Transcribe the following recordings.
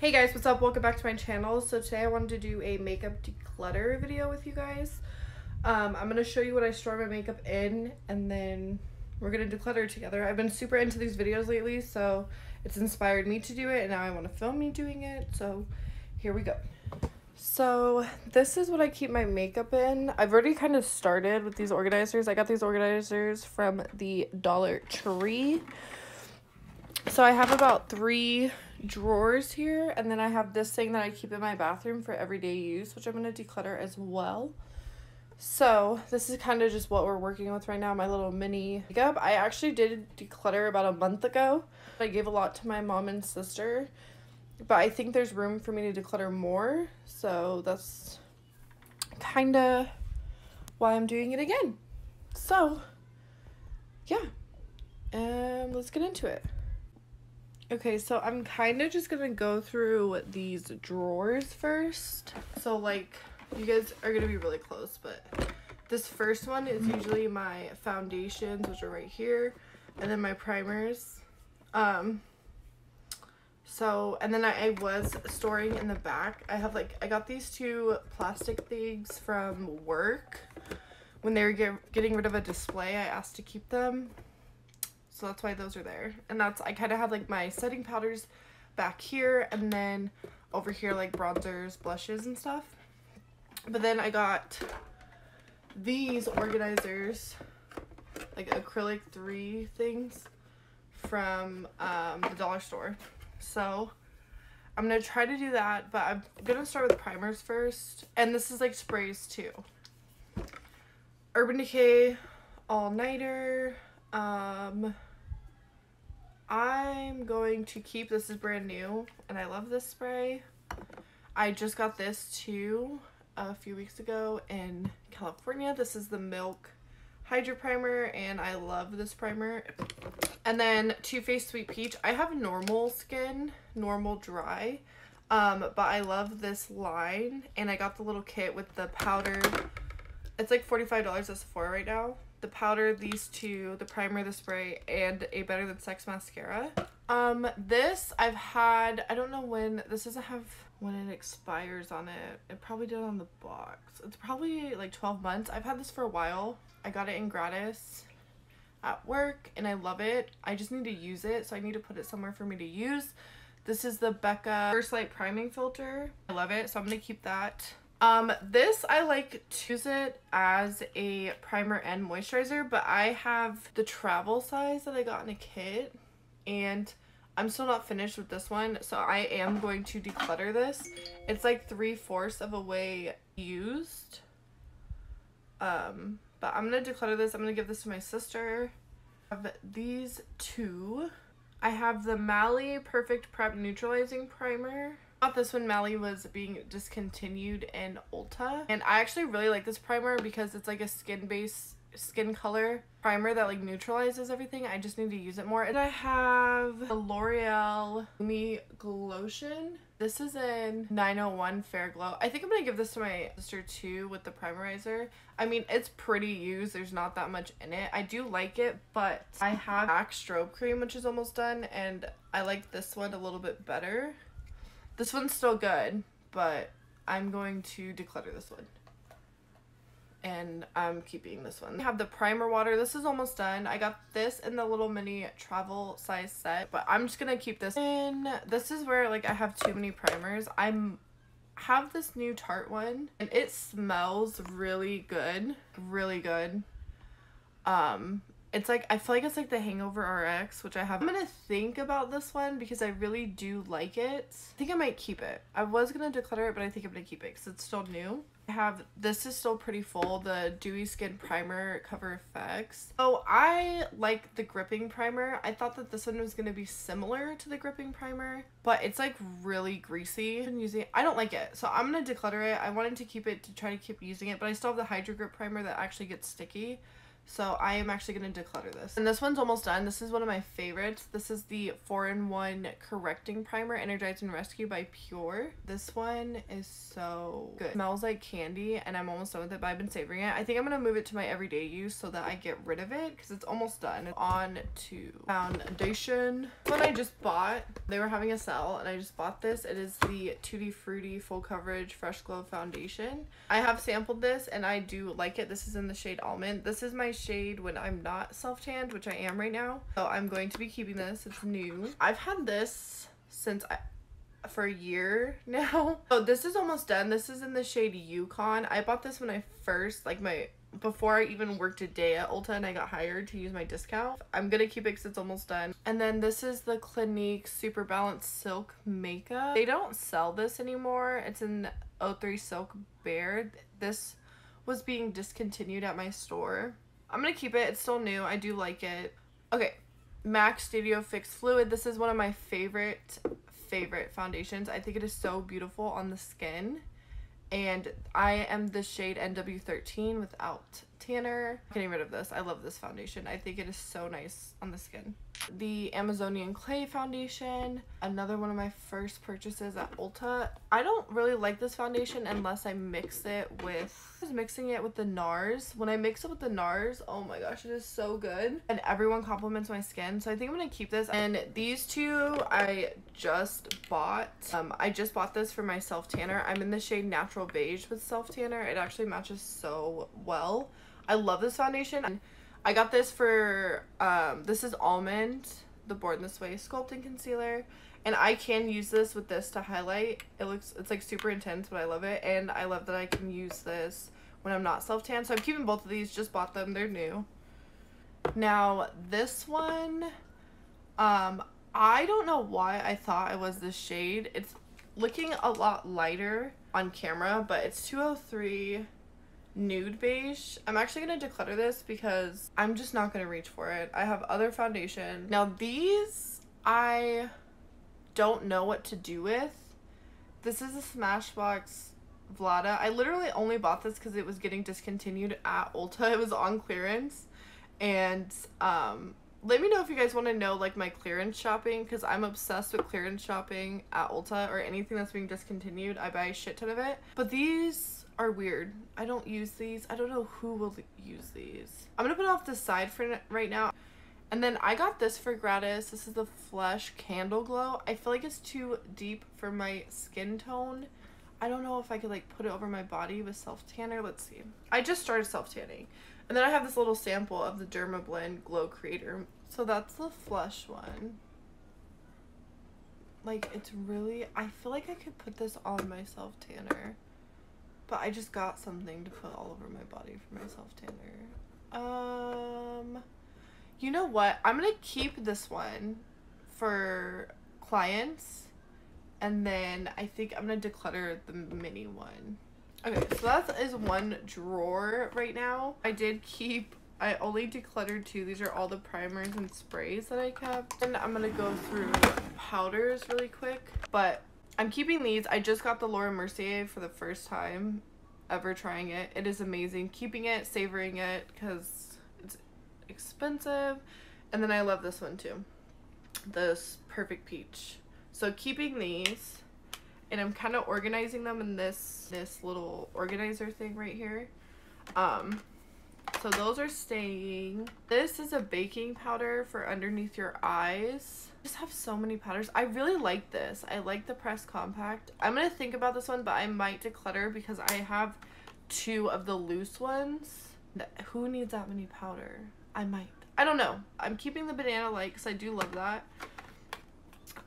Hey guys, what's up? Welcome back to my channel. So today I wanted to do a makeup declutter video with you guys. Um, I'm going to show you what I store my makeup in and then we're going to declutter together. I've been super into these videos lately, so it's inspired me to do it and now I want to film me doing it. So here we go. So this is what I keep my makeup in. I've already kind of started with these organizers. I got these organizers from the Dollar Tree. So I have about three drawers here and then I have this thing that I keep in my bathroom for everyday use which I'm going to declutter as well. So this is kind of just what we're working with right now, my little mini makeup. I actually did declutter about a month ago. I gave a lot to my mom and sister, but I think there's room for me to declutter more. So that's kind of why I'm doing it again. So yeah, and let's get into it. Okay, so I'm kind of just gonna go through these drawers first. So like, you guys are gonna be really close, but this first one is usually my foundations, which are right here, and then my primers. Um, so, and then I, I was storing in the back. I have like, I got these two plastic things from work. When they were get, getting rid of a display, I asked to keep them so that's why those are there. And that's, I kind of have like my setting powders back here and then over here like bronzers, blushes and stuff. But then I got these organizers, like acrylic three things from um, the dollar store. So I'm going to try to do that, but I'm going to start with primers first. And this is like sprays too. Urban Decay All Nighter. Um, I'm going to keep, this is brand new, and I love this spray. I just got this too a few weeks ago in California. This is the Milk Hydra Primer, and I love this primer. And then Too Faced Sweet Peach. I have normal skin, normal dry, um, but I love this line, and I got the little kit with the powder. It's like $45 at Sephora right now the powder, these two, the primer, the spray, and a Better Than Sex mascara. Um, this I've had, I don't know when, this doesn't have when it expires on it. It probably did on the box. It's probably like 12 months. I've had this for a while. I got it in gratis at work and I love it. I just need to use it, so I need to put it somewhere for me to use. This is the Becca First Light Priming Filter. I love it, so I'm going to keep that. Um, this I like to use it as a primer and moisturizer, but I have the travel size that I got in a kit and I'm still not finished with this one, so I am going to declutter this. It's like three-fourths of a way used. Um, but I'm going to declutter this. I'm going to give this to my sister. I have these two. I have the Mally Perfect Prep Neutralizing Primer thought this one Mally was being discontinued in Ulta. And I actually really like this primer because it's like a skin base skin color primer that like neutralizes everything. I just need to use it more. And I have the L'Oreal Me Glotion. This is in 901 Fair Glow. I think I'm to give this to my sister too with the primerizer. I mean, it's pretty used. There's not that much in it. I do like it, but I have MAC Strobe Cream, which is almost done, and I like this one a little bit better. This one's still good, but I'm going to declutter this one. And I'm keeping this one. I have the primer water. This is almost done. I got this in the little mini travel size set, but I'm just going to keep this in. This is where like I have too many primers. I'm have this new Tarte one and it smells really good. Really good. Um, it's like I feel like it's like the Hangover RX, which I have. I'm gonna think about this one because I really do like it. I think I might keep it. I was gonna declutter it, but I think I'm gonna keep it because it's still new. I have this is still pretty full. The Dewy Skin Primer Cover Effects. Oh, I like the gripping primer. I thought that this one was gonna be similar to the gripping primer, but it's like really greasy. I'm using. I don't like it, so I'm gonna declutter it. I wanted to keep it to try to keep using it, but I still have the Hydro Grip primer that actually gets sticky. So I am actually going to declutter this. And this one's almost done. This is one of my favorites. This is the 4-in-1 Correcting Primer Energize and Rescue by PÜR. This one is so good. It smells like candy and I'm almost done with it, but I've been savoring it. I think I'm going to move it to my everyday use so that I get rid of it because it's almost done. On to foundation. One I just bought. They were having a sale and I just bought this. It is the Tutti Frutti Full Coverage Fresh Glow Foundation. I have sampled this and I do like it. This is in the shade Almond. This is my shade when I'm not self-tanned, which I am right now. So I'm going to be keeping this. It's new. I've had this since I for a year now. So this is almost done. This is in the shade Yukon. I bought this when I first, like my, before I even worked a day at Ulta and I got hired to use my discount. I'm gonna keep it because it's almost done. And then this is the Clinique Super Balanced Silk Makeup. They don't sell this anymore. It's in 03 Silk Bare. This was being discontinued at my store. I'm gonna keep it. It's still new. I do like it. Okay, MAC Studio Fix Fluid. This is one of my favorite, favorite foundations. I think it is so beautiful on the skin. And I am the shade NW13 without tanner. Getting rid of this. I love this foundation. I think it is so nice on the skin. The Amazonian Clay Foundation. Another one of my first purchases at Ulta. I don't really like this foundation unless I mix it with... I was mixing it with the NARS. When I mix it with the NARS, oh my gosh, it is so good. And everyone compliments my skin. So I think I'm going to keep this. And these two I just bought. Um, I just bought this for my self-tanner. I'm in the shade Natural Beige with self-tanner. It actually matches so well. I love this foundation. I got this for, um, this is Almond, the Born This Way Sculpting Concealer. And I can use this with this to highlight. It looks, it's like super intense, but I love it. And I love that I can use this when I'm not self-tan. So I'm keeping both of these, just bought them, they're new. Now, this one, um, I don't know why I thought it was this shade. It's looking a lot lighter on camera, but it's 203 nude beige. I'm actually going to declutter this because I'm just not going to reach for it. I have other foundation. Now these, I don't know what to do with. This is a Smashbox Vlada. I literally only bought this because it was getting discontinued at Ulta. It was on clearance. And um, let me know if you guys want to know like my clearance shopping because I'm obsessed with clearance shopping at Ulta or anything that's being discontinued. I buy a shit ton of it. But these are weird. I don't use these. I don't know who will use these. I'm gonna put off the side for right now. And then I got this for gratis. This is the Flesh Candle Glow. I feel like it's too deep for my skin tone. I don't know if I could like put it over my body with self-tanner. Let's see. I just started self-tanning. And then I have this little sample of the Dermablend Glow Creator. So that's the Flesh one. Like, it's really... I feel like I could put this on my self-tanner. But I just got something to put all over my body for my self-tanner. Um, you know what? I'm to keep this one for clients. And then I think I'm to declutter the mini one. Okay, so that is one drawer right now. I did keep, I only decluttered two. These are all the primers and sprays that I kept. And I'm to go through powders really quick. But I'm keeping these. I just got the Laura Mercier for the first time ever trying it. It is amazing. Keeping it, savoring it, because expensive. And then I love this one too. This Perfect Peach. So keeping these, and I'm kind of organizing them in this, this little organizer thing right here. Um, so those are staying. This is a baking powder for underneath your eyes. I just have so many powders. I really like this. I like the Press Compact. I'm going to think about this one, but I might declutter because I have two of the loose ones. Who needs that many powder? I might. I don't know. I'm keeping the Banana Light because I do love that.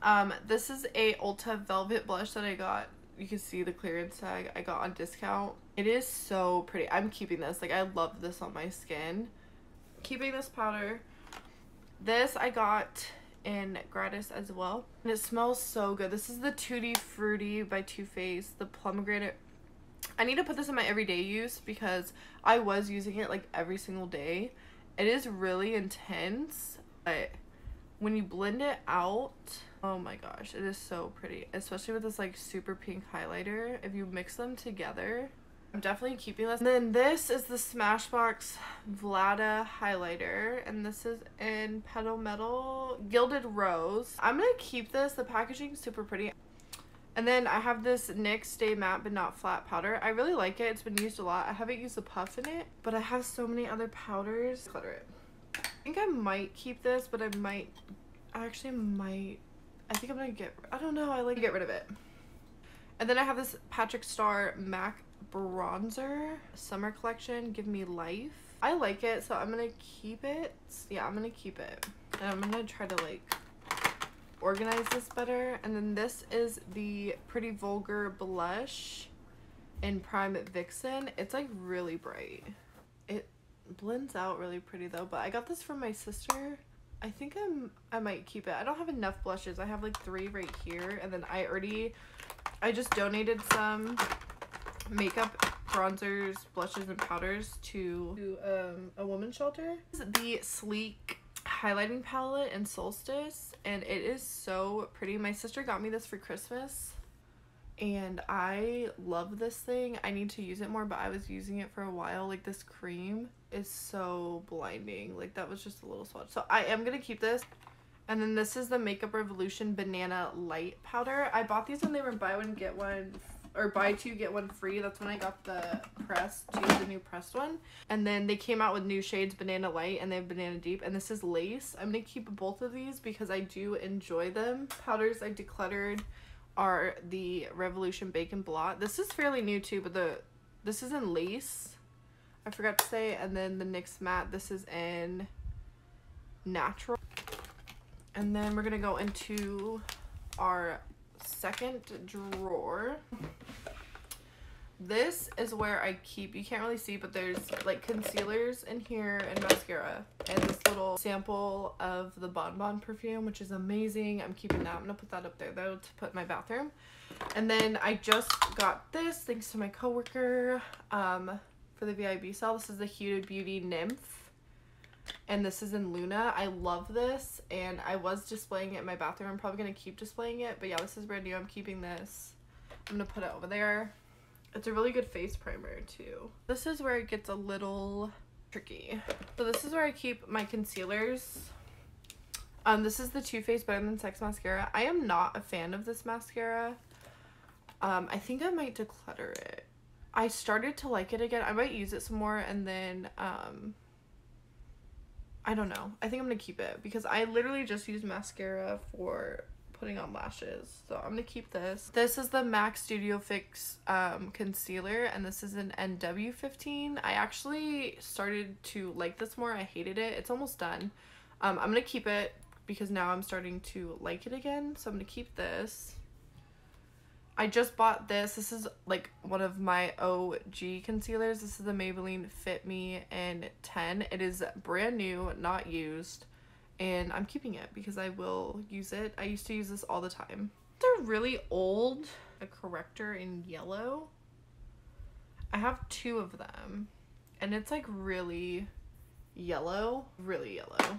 Um, this is a Ulta Velvet Blush that I got you can see the clearance tag I got on discount. It is so pretty. I'm keeping this. Like, I love this on my skin. Keeping this powder. This I got in gratis as well. And it smells so good. This is the Tutti Frutti by Too Faced. The pomegranate. I need to put this in my everyday use because I was using it like every single day. It is really intense. But when you blend it out Oh my gosh, it is so pretty. Especially with this like super pink highlighter. If you mix them together, I'm definitely keeping this. And then this is the Smashbox Vlada highlighter. And this is in Petal Metal Gilded Rose. I'm going to keep this. The packaging is super pretty. And then I have this NYX Stay Matte But Not Flat powder. I really like it. It's been used a lot. I haven't used the puff in it. But I have so many other powders. Clutter it. I think I might keep this. But I might... I actually might... I think I'm to get... I don't know. I like to get rid of it. And then I have this Patrick Starrr MAC bronzer summer collection give me life i like it so i'm gonna keep it yeah i'm gonna keep it and i'm gonna try to like organize this better. And then this is the pretty vulgar blush in prime vixen. It's like really bright. It blends out really pretty though. But i got this from my sister. I think i'm i might keep it. I don't have enough blushes. I have like three right here. And then i already i just donated some makeup bronzers, blushes, and powders to, to um, a woman's shelter. This is the Sleek highlighting palette in Solstice, and it is so pretty. My sister got me this for Christmas, and I love this thing. I need to use it more, but I was using it for a while. Like, this cream is so blinding. Like, that was just a little swatch. So I am going to keep this. And then this is the Makeup Revolution Banana Light Powder. I bought these when they were buy one, get one or buy two get one free. That's when I got the pressed two, the new pressed one. And then they came out with new shades, Banana Light and they have Banana Deep. And this is Lace. I'm gonna keep both of these because I do enjoy them. Powders I decluttered are the Revolution Bacon Blot. This is fairly new too, but the this is in Lace. I forgot to say. And then the NYX Matte, this is in Natural. And then we're gonna go into our second drawer. This is where I keep, you can't really see, but there's like concealers in here and mascara. And this little sample of the Bon Bon perfume, which is amazing. I'm keeping that. I'm going to put that up there though to put in my bathroom. And then I just got this thanks to my coworker um, for the VIB sale. This is the Huda Beauty Nymph and this is in Luna. I love this and I was displaying it in my bathroom. I'm probably going to keep displaying it, but yeah, this is brand new. I'm keeping this. I'm going to put it over there. It's a really good face primer too. This is where it gets a little tricky. So this is where I keep my concealers. Um, this is the Too Faced Better Than Sex mascara. I am not a fan of this mascara. Um, I think I might declutter it. I started to like it again. I might use it some more and then um, I don't know. I think I'm gonna keep it because I literally just use mascara for putting on lashes. So I'm gonna keep this. This is the MAC Studio Fix um, concealer and this is an NW15. I actually started to like this more. I hated it. It's almost done. Um, I'm gonna keep it because now I'm starting to like it again. So I'm gonna keep this. I just bought this. This is like one of my OG concealers. This is the Maybelline Fit Me in 10. It is brand new, not used, and I'm keeping it because I will use it. I used to use this all the time. They're really old. A corrector in yellow. I have two of them, and it's like really yellow. Really yellow.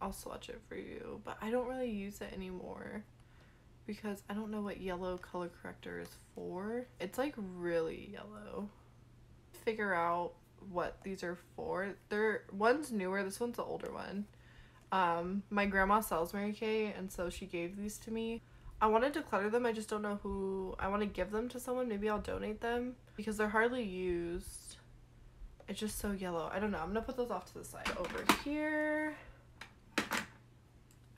I'll swatch it for you, but I don't really use it anymore because I don't know what yellow color corrector is for. It's like really yellow. Figure out what these are for. They're one's newer, this one's the older one. Um, my grandma sells Mary Kay and so she gave these to me. I wanted to clutter them, I just don't know who I want to give them to someone. Maybe I'll donate them because they're hardly used. It's just so yellow. I don't know. I'm gonna put those off to the side. Over here,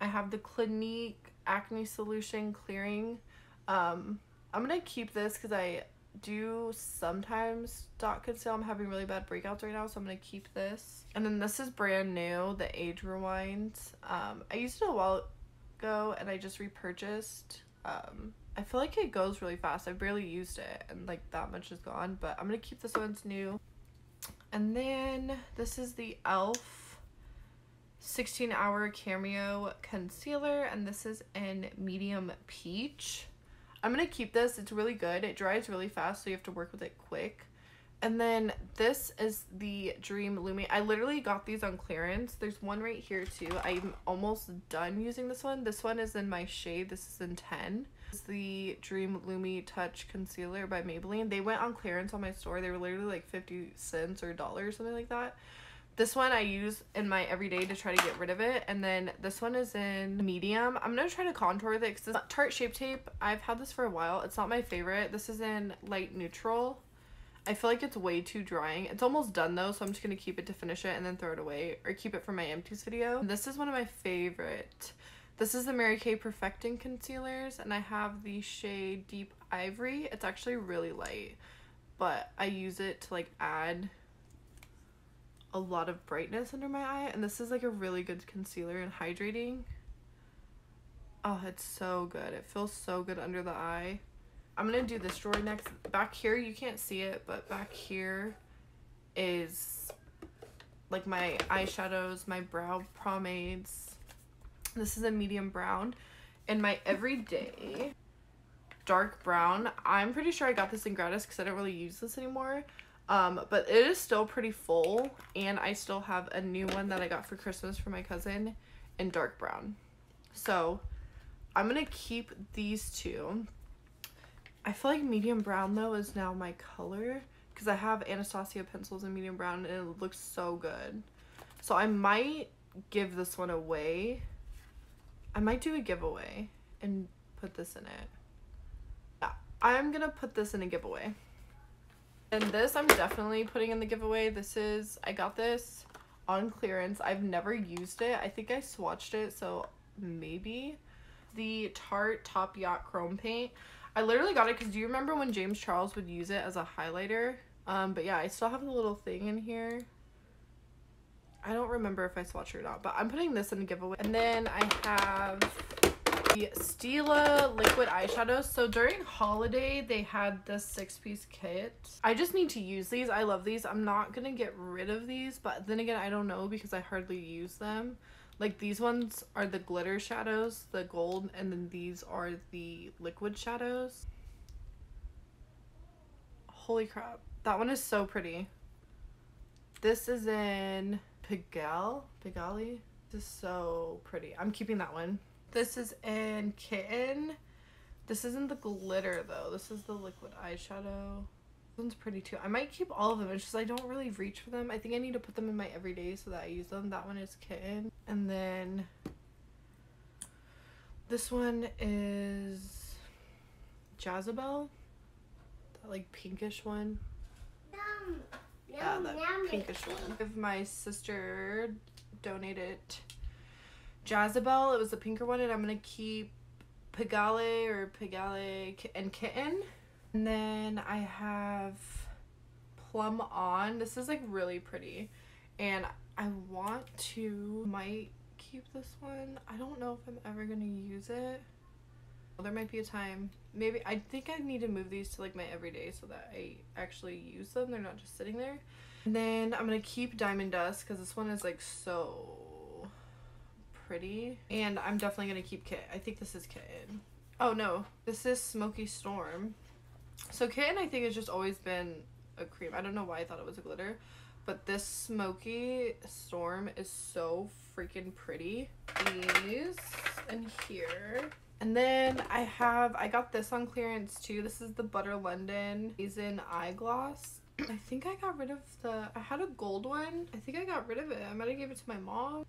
I have the Clinique acne solution clearing. Um, I'm going to keep this because I do sometimes dot conceal. I'm having really bad breakouts right now, so I'm going to keep this. And then this is brand new, the Age Rewind. Um, I used it a while ago and I just repurchased. Um, I feel like it goes really fast. I've barely used it and like that much is gone, but I'm going to keep this one's new. And then this is the e.l.f. 16 hour Camo concealer and this is in medium peach. I'm gonna keep this it's really good it dries really fast so you have to work with it quick. And then this is the dream lumi. I literally got these on clearance. There's one right here too. I'm almost done using this one. This one is in my shade this is in 10 It's the Dream Lumi Touch Concealer by Maybelline. They went on clearance on my store. They were literally like 50 cents or dollars, something like that. This one I use in my everyday to try to get rid of it. And then this one is in medium. I'm going to try to contour with it because it's Tarte Shape Tape. I've had this for a while. It's not my favorite. This is in light neutral. I feel like it's way too drying. It's almost done though, so I'm just going to keep it to finish it and then throw it away or keep it for my empties video. This is one of my favorite. This is the Mary Kay Perfecting Concealers and I have the shade Deep Ivory. It's actually really light, but I use it to like add a lot of brightness under my eye and this is like a really good concealer and hydrating. Oh it's so good. It feels so good under the eye. I'm gonna do this drawer next. Back here you can't see it but back here is like my eyeshadows my brow pomades. This is a medium brown. And my everyday dark brown i'm pretty sure i got this in gratis because i don't really use this anymore um, but it is still pretty full and I still have a new one that I got for Christmas for my cousin in dark brown. So I'm going to keep these two. I feel like medium brown though is now my color because I have Anastasia pencils in medium brown and it looks so good. So I might give this one away. I might do a giveaway and put this in it. Yeah, I'm going to put this in a giveaway. And this I'm definitely putting in the giveaway. This is, I got this on clearance. I've never used it. I think I swatched it, so maybe. The Tarte Top Yacht Chrome Paint. I literally got it because do you remember when James Charles would use it as a highlighter? Um, but yeah, I still have the little thing in here. I don't remember if I swatched it or not, but I'm putting this in the giveaway. And then I have the Stila liquid eyeshadows. So during holiday, they had this six-piece kit. I just need to use these. I love these. I'm not going to get rid of these, but then again, I don't know because I hardly use them. Like these ones are the glitter shadows, the gold, and then these are the liquid shadows. Holy crap. That one is so pretty. This is in Pigalle. Pigalle. This is so pretty. I'm keeping that one. This is in Kitten. This isn't the glitter though. This is the liquid eyeshadow. This one's pretty too. I might keep all of them. It's just I don't really reach for them. I think I need to put them in my everyday so that I use them. That one is Kitten. And then this one is Jezebel. That like pinkish one. Yum. Yeah, that pinkish one. If my sister donated Jezebel. It was the pinker one, and I'm gonna keep Pigalle or Pigalle and Kitten. And then I have Plum On. This is like really pretty, and I want to might keep this one. I don't know if I'm ever gonna use it. There might be a time. Maybe I think I need to move these to like my everyday so that I actually use them. They're not just sitting there. And then I'm gonna keep Diamond Dust because this one is like so pretty. And I'm definitely going to keep Kit. I think this is Kitten. Oh, no. This is Smoky Storm. So Kitten, I think, has just always been a cream. I don't know why I thought it was a glitter. But this Smoky Storm is so freaking pretty. These and here. And then I have, I got this on clearance too. This is the Butter London in Eyegloss. I think I got rid of the, I had a gold one. I think I got rid of it. I might have gave it to my mom.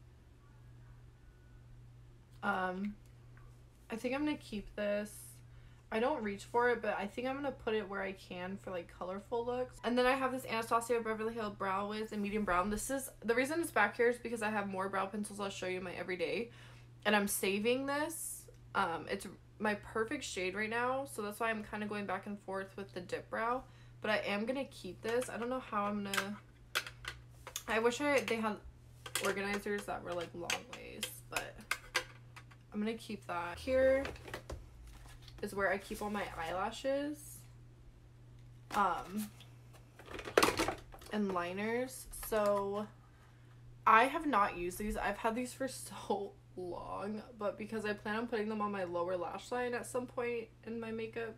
Um, I think I'm gonna keep this. I don't reach for it, but I think I'm gonna put it where I can for like colorful looks. And then I have this Anastasia Beverly Hills Brow Wiz in medium brown. This is, the reason it's back here is because I have more brow pencils I'll show you my everyday. And I'm saving this. Um, it's my perfect shade right now, so that's why I'm kind of going back and forth with the dip brow. But I am gonna keep this. I don't know how I'm gonna, I wish I, they had organizers that were like long ways, but I'm gonna keep that. Here is where I keep all my eyelashes. Um, and liners. So I have not used these. I've had these for so long, but because I plan on putting them on my lower lash line at some point in my makeup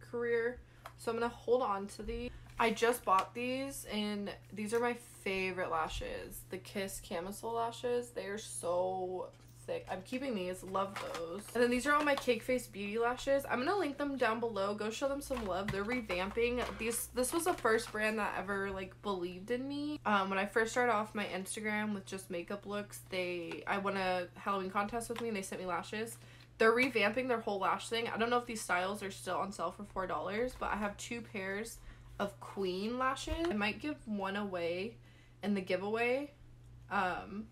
career. So I'm going to hold on to these. I just bought these and these are my favorite lashes. The Kiss Camisole lashes. They are so thick. I'm keeping these. Love those. And then these are all my Cake Face Beauty lashes. I'm gonna link them down below. Go show them some love. They're revamping. These this was the first brand that ever like believed in me. Um, when I first started off my Instagram with just makeup looks, they I won a Halloween contest with me and they sent me lashes. They're revamping their whole lash thing. I don't know if these styles are still on sale for four dollars, but I have two pairs of Queen lashes. I might give one away in the giveaway. Um,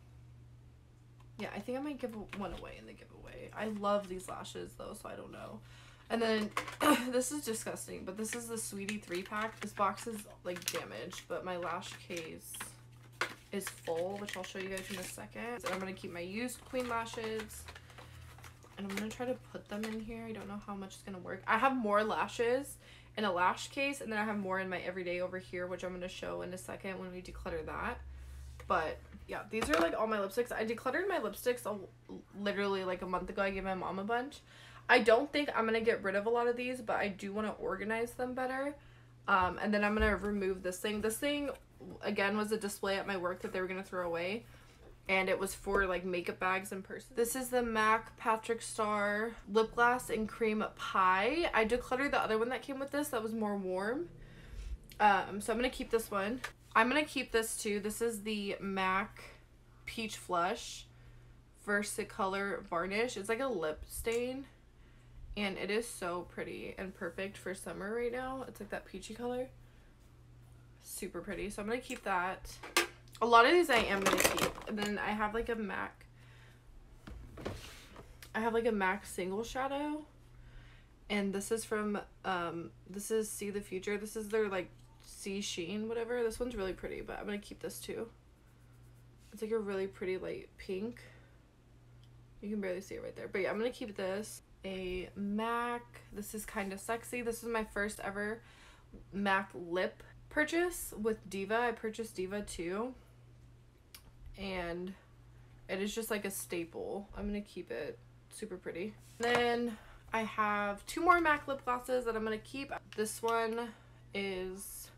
yeah, I think I might give one away in the giveaway. I love these lashes though, so I don't know. And then this is disgusting, but this is the Sweetie 3 pack. This box is like damaged, but my lash case is full, which I'll show you guys in a second. So I'm going to keep my used Queen lashes. And I'm going to try to put them in here. I don't know how much it's going to work. I have more lashes in a lash case, and then I have more in my everyday over here, which I'm going to show in a second when we declutter that. But yeah, these are like all my lipsticks. I decluttered my lipsticks a, literally like a month ago. I gave my mom a bunch. I don't think I'm going to get rid of a lot of these, but I do want to organize them better. Um, and then I'm going to remove this thing. This thing, again, was a display at my work that they were going to throw away. And it was for like makeup bags and purses. This is the MAC Patrick Starrr Lip Gloss and Cream Pie. I decluttered the other one that came with this that was more warm. Um, so I'm going to keep this one. I'm going to keep this too. This is the MAC Peach Flush Versicolor Varnish. It's like a lip stain. And it is so pretty and perfect for summer right now. It's like that peachy color. Super pretty. So I'm going to keep that. A lot of these I am going to keep. And then I have like a MAC. I have like a MAC single shadow. And this is from, um, this is See the Future. This is their like sea sheen whatever. This one's really pretty but i'm gonna keep this too. It's like a really pretty light pink. You can barely see it right there. But yeah i'm gonna keep this. A mac. This is kind of sexy. This is my first ever mac lip purchase with diva. I purchased diva too. And it is just like a staple. I'm gonna keep it super pretty. Then i have two more mac lip glosses that i'm gonna keep. This one is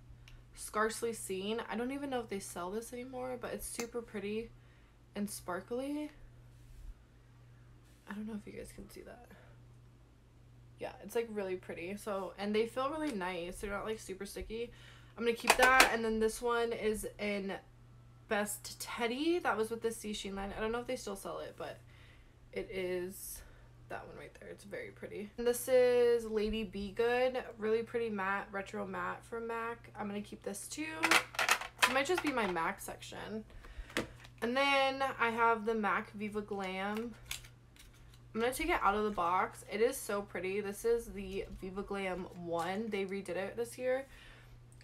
Scarcely Seen. I don't even know if they sell this anymore, but it's super pretty and sparkly. I don't know if you guys can see that. Yeah, it's like really pretty. So, and they feel really nice. They're not like super sticky. I'm going to keep that. And then this one is in Best Teddy. That was with the Sea Sheen line. I don't know if they still sell it, but it is that one right there. It's very pretty. And this is Lady Be Good. Really pretty matte, retro matte from MAC. I'm going to keep this too. It might just be my MAC section. And then I have the MAC Viva Glam. I'm going to take it out of the box. It is so pretty. This is the Viva Glam 1. They redid it this year.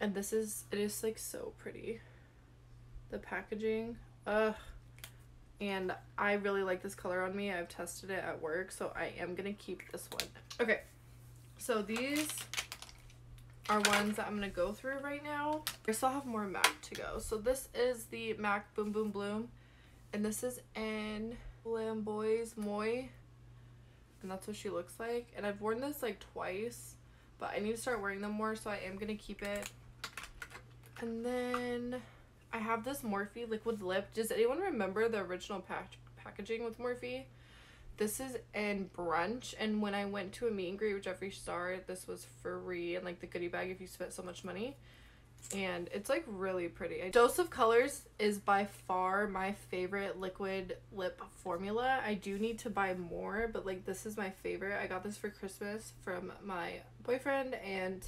And this is, it is like so pretty. The packaging. Ugh and I really like this color on me. I've tested it at work, so I am going to keep this one. Okay, so these are ones that I'm going to go through right now. I still have more MAC to go. So this is the MAC Boom Boom Bloom, and this is in Flamboy's Moi, and that's what she looks like. And I've worn this like twice, but I need to start wearing them more, so I am going to keep it. And then I have this Morphe liquid lip. Does anyone remember the original pack packaging with Morphe? This is in brunch, and when I went to a meet and greet with Jeffree Star, this was free and like the goodie bag if you spent so much money. And it's like really pretty. Dose of Colors is by far my favorite liquid lip formula. I do need to buy more, but like this is my favorite. I got this for Christmas from my boyfriend and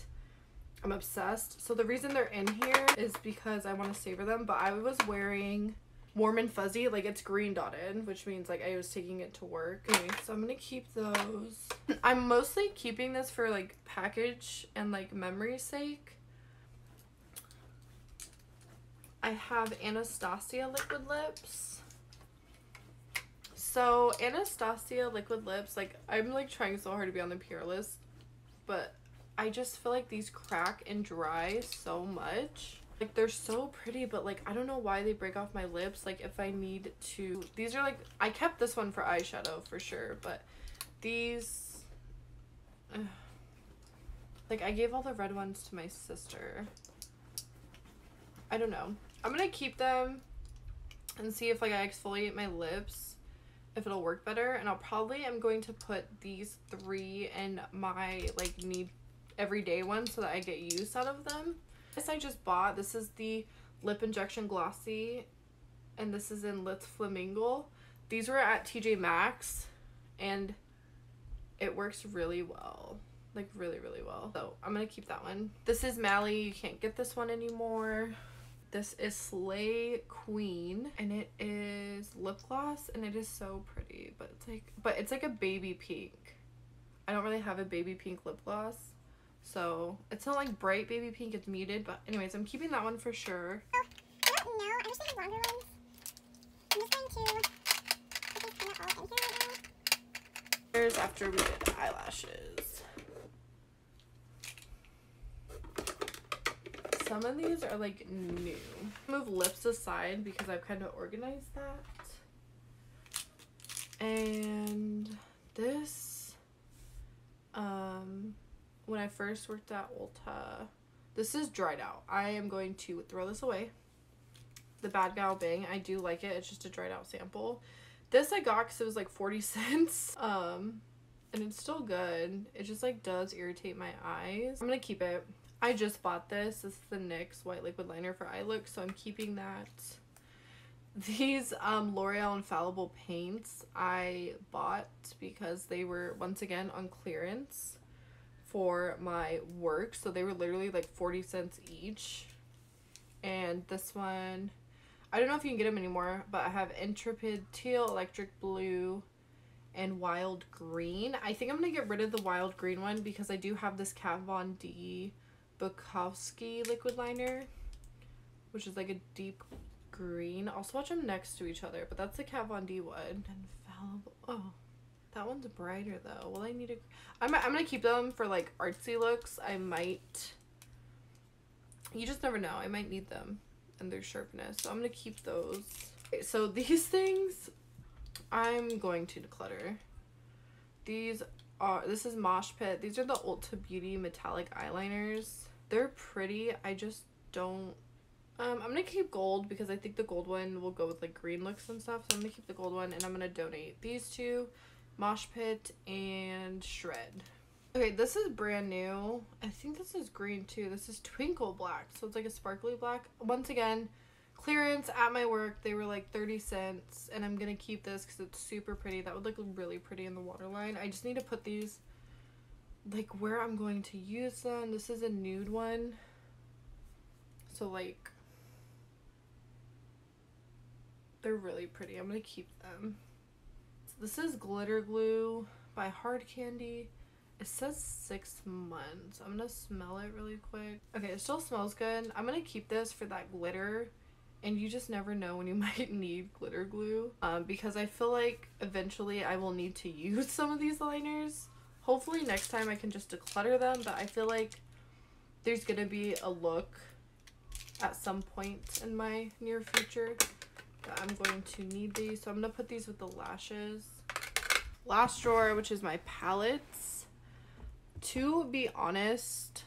I'm obsessed. So the reason they're in here is because I want to savor them. But I was wearing Warm and Fuzzy. Like it's green dotted, which means like I was taking it to work. Okay, so I'm to keep those. I'm mostly keeping this for like package and like memory sake. I have Anastasia liquid lips. So Anastasia liquid lips, like I'm like trying so hard to be on the pure list, but I just feel like these crack and dry so much. Like they're so pretty, but like I don't know why they break off my lips. Like if I need to, these are like, I kept this one for eyeshadow for sure, but these, ugh. like I gave all the red ones to my sister. I don't know. I'm gonna keep them and see if like I exfoliate my lips if it'll work better. And I'll probably I'm going to put these three in my like need everyday one so that I get use out of them. This I just bought. This is the Lip Injection Glossy and this is in Lit Flamingo. These were at TJ Maxx and it works really well. Like really, really well. So I'm gonna keep that one. This is Mally. You can't get this one anymore. This is Slay Queen and it is lip gloss and it is so pretty, but it's like but it's like a baby pink. I don't really have a baby pink lip gloss. So it's not like bright baby pink, it's muted, but anyways, I'm keeping that one for sure. Oh, I don't know. I'm just thinking longer ones. I'm just going to put these kind of all in here right now. Here's after we did eyelashes. Some of these are like new. Move lips aside because I've kind of organized that. And this, um, when I first worked at Ulta, this is dried out. I am going to throw this away. The Bad Gal Bang, I do like it. It's just a dried out sample. This I got because it was like 40 cents. Um, and it's still good. It just like does irritate my eyes. I'm gonna keep it. I just bought this. This is the NYX White Liquid Liner for eye look, so I'm keeping that. These um, L'Oreal Infallible paints I bought because they were once again on clearance for my work. So they were literally like 40 cents each. And this one, I don't know if you can get them anymore, but I have Intrepid Teal, Electric Blue, and Wild Green. I think I'm going to get rid of the Wild Green one because I do have this Kat Von D Bukowski liquid liner, which is like a deep green. I'll swatch them next to each other, but that's the Kat Von D one. Infallible. Oh, that one's brighter though. Well, I need to. I'm I'm gonna keep them for like artsy looks. I might. You just never know. I might need them and their sharpness. So I'm gonna keep those. Okay, so these things, I'm going to declutter. These are. This is Mosh Pit. These are the Ulta Beauty metallic eyeliners. They're pretty. I just don't um, I'm gonna keep gold because I think the gold one will go with like green looks and stuff. So I'm gonna keep the gold one and I'm gonna donate these two, Mosh Pit and Shred. Okay, this is brand new. I think this is green too. This is Twinkle Black. So it's like a sparkly black. Once again, clearance at my work. They were like 30 cents and I'm gonna keep this because it's super pretty. That would look really pretty in the waterline. I just need to put these like where I'm going to use them. This is a nude one. So like they're really pretty. I'm gonna keep them. This is glitter glue by Hard Candy. It says six months. I'm gonna smell it really quick. Okay, it still smells good. I'm gonna keep this for that glitter. And you just never know when you might need glitter glue. Um, because I feel like eventually I will need to use some of these liners. Hopefully next time I can just declutter them. But I feel like there's gonna be a look at some point in my near future that I'm going to need these. So I'm to put these with the lashes. Last drawer, which is my palettes. To be honest,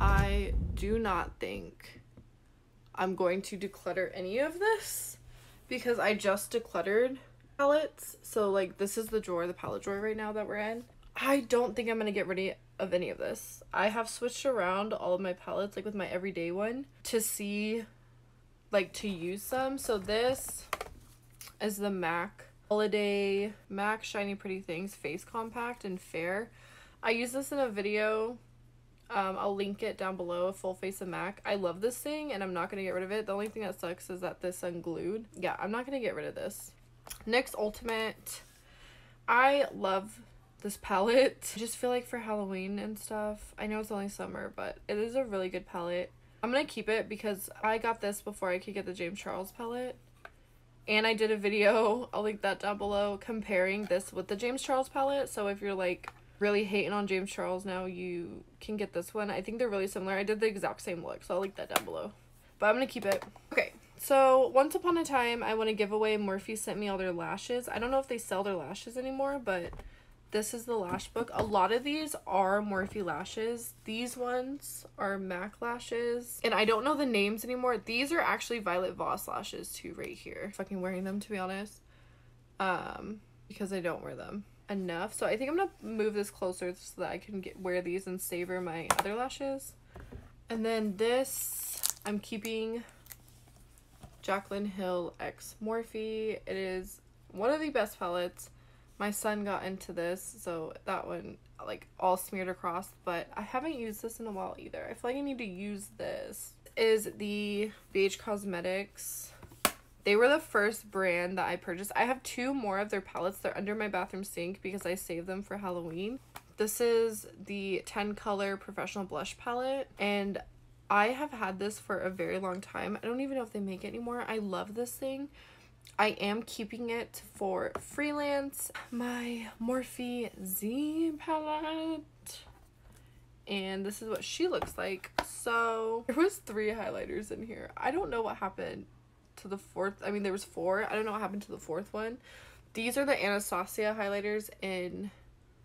I do not think I'm going to declutter any of this because I just decluttered palettes. So like this is the drawer, the palette drawer right now that we're in. I don't think I'm going to get rid of any of this. I have switched around all of my palettes like with my everyday one to see like to use some. So this is the MAC Holiday MAC Shiny Pretty Things Face Compact and Fair. I use this in a video. Um, I'll link it down below, a full face of MAC. I love this thing and I'm not going to get rid of it. The only thing that sucks is that this unglued. Yeah, I'm not going to get rid of this. NYX Ultimate. I love this palette. I just feel like for Halloween and stuff, I know it's only summer, but it is a really good palette. I'm gonna keep it because I got this before I could get the James Charles palette. And I did a video, I'll link that down below, comparing this with the James Charles palette. So if you're like really hating on James Charles now, you can get this one. I think they're really similar. I did the exact same look, so I'll link that down below. But I'm gonna keep it. Okay, so once upon a time, I want to give away Morphe sent me all their lashes. I don't know if they sell their lashes anymore, but this is the lash book. A lot of these are Morphe lashes. These ones are MAC lashes. And I don't know the names anymore. These are actually Violet Voss lashes too right here. Fucking wearing them to be honest. um, because I don't wear them enough. So I think I'm gonna move this closer so that I can get wear these and savor my other lashes. And then this, I'm keeping Jaclyn Hill X Morphe. It is one of the best palettes. My son got into this, so that one like all smeared across, but I haven't used this in a while either. I feel like I need to use this. Is the BH Cosmetics they were the first brand that I purchased. I have two more of their palettes. They're under my bathroom sink because I saved them for Halloween. This is the 10 color professional blush palette and I have had this for a very long time. I don't even know if they make it anymore. I love this thing. I am keeping it for freelance. My Morphe Z palette. And this is what she looks like. So there was three highlighters in here. I don't know what happened to the fourth. I mean, there was four. I don't know what happened to the fourth one. These are the Anastasia highlighters in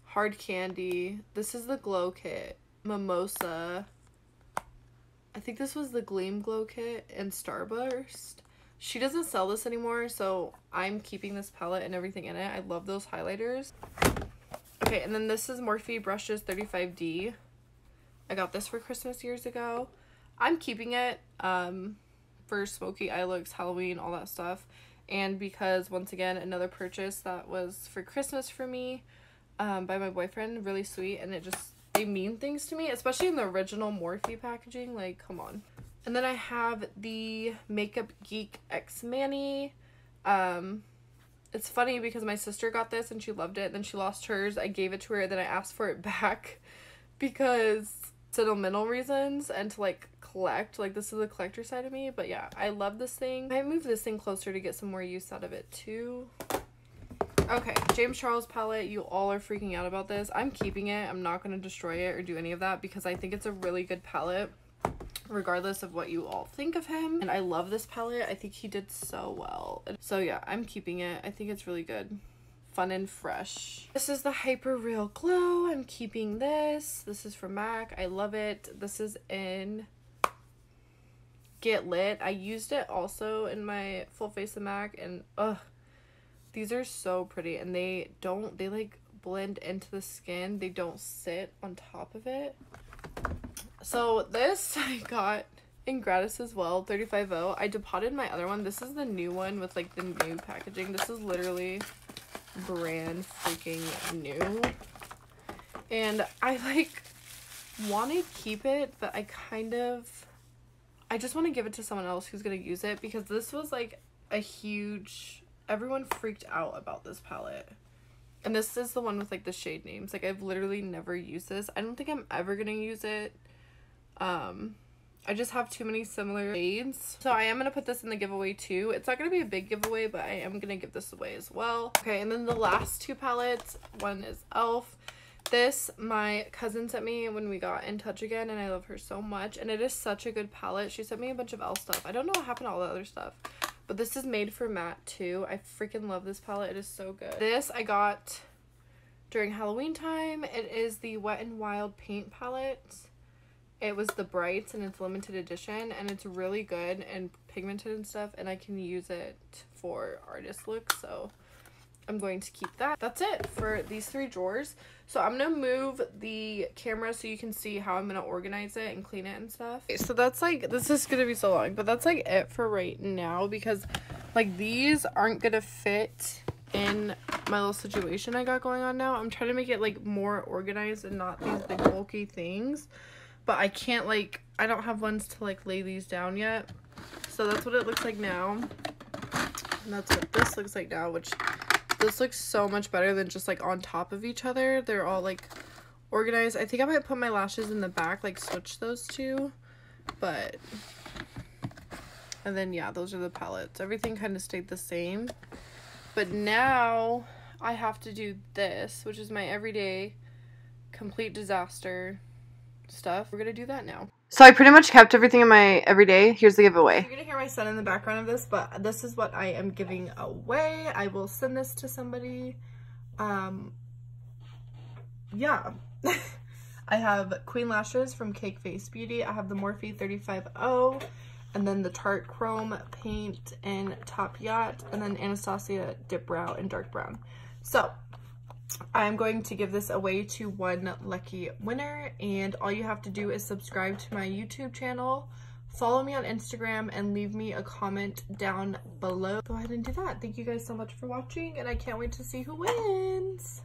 Hard Candy. This is the Glow Kit. Mimosa. I think this was the Gleam Glow Kit and Starburst. She doesn't sell this anymore, so I'm keeping this palette and everything in it. I love those highlighters. Okay, and then this is Morphe Brushes 35D. I got this for Christmas years ago. I'm keeping it. Um, for smoky eye looks, Halloween, all that stuff. And because, once again, another purchase that was for Christmas for me um, by my boyfriend, really sweet. And it just, they mean things to me, especially in the original Morphe packaging. Like, come on. And then I have the Makeup Geek X Manny. Um, it's funny because my sister got this and she loved it. Then she lost hers. I gave it to her. Then I asked for it back because sentimental reasons and to like collect. Like this is the collector side of me. But yeah, I love this thing. I moved this thing closer to get some more use out of it too. Okay, James Charles palette. You all are freaking out about this. I'm keeping it. I'm not going to destroy it or do any of that because I think it's a really good palette regardless of what you all think of him. And I love this palette. I think he did so well. So yeah, I'm keeping it. I think it's really good. Fun and fresh. This is the Hyper Real Glow. I'm keeping this. This is from MAC. I love it. This is in Get Lit. I used it also in my full face of MAC and ugh, these are so pretty and they don't, they like blend into the skin. They don't sit on top of it. So this I got in gratis as well, 35 I depotted my other one. This is the new one with like the new packaging. This is literally brand freaking new. And I like want to keep it, but I kind of I just want to give it to someone else who's going to use it because this was like a huge everyone freaked out about this palette. And this is the one with like the shade names. Like I've literally never used this. I don't think I'm ever going to use it. Um I just have too many similar shades. So I am going to put this in the giveaway too. It's not going to be a big giveaway, but I am going to give this away as well. Okay, and then the last two palettes. One is e.l.f. This, my cousin sent me when we got in touch again, and I love her so much. And it is such a good palette. She sent me a bunch of e.l.f. stuff. I don't know what happened to all the other stuff. But this is made for matte, too. I freaking love this palette. It is so good. This I got during Halloween time. It is the Wet n Wild Paint Palette. It was the Brights, and it's limited edition. And it's really good and pigmented and stuff. And I can use it for artist looks, so... I'm going to keep that. That's it for these three drawers. So I'm going to move the camera so you can see how I'm going to organize it and clean it and stuff. Okay, so that's like, this is going to be so long, but that's like it for right now because like these aren't going to fit in my little situation I got going on now. I'm trying to make it like more organized and not these big bulky things. But I can't like, I don't have ones to like lay these down yet. So that's what it looks like now. And that's what this looks like now, which this looks so much better than just like on top of each other. They're all like organized. I think I might put my lashes in the back, like switch those two. But, and then yeah, those are the palettes. Everything kind of stayed the same. But now I have to do this, which is my everyday complete disaster stuff. We're going to do that now. So I pretty much kept everything in my everyday. Here's the giveaway. You're gonna hear my son in the background of this, but this is what I am giving away. I will send this to somebody. Um, yeah. I have Queen Lashes from Cake Face Beauty. I have the Morphe 35O. and then the Tarte Chrome Paint in Top Yacht, and then Anastasia Dip Brow in Dark Brown. So I'm going to give this away to one lucky winner, and all you have to do is subscribe to my YouTube channel, follow me on Instagram, and leave me a comment down below. Go ahead and do that. Thank you guys so much for watching, and I can't wait to see who wins.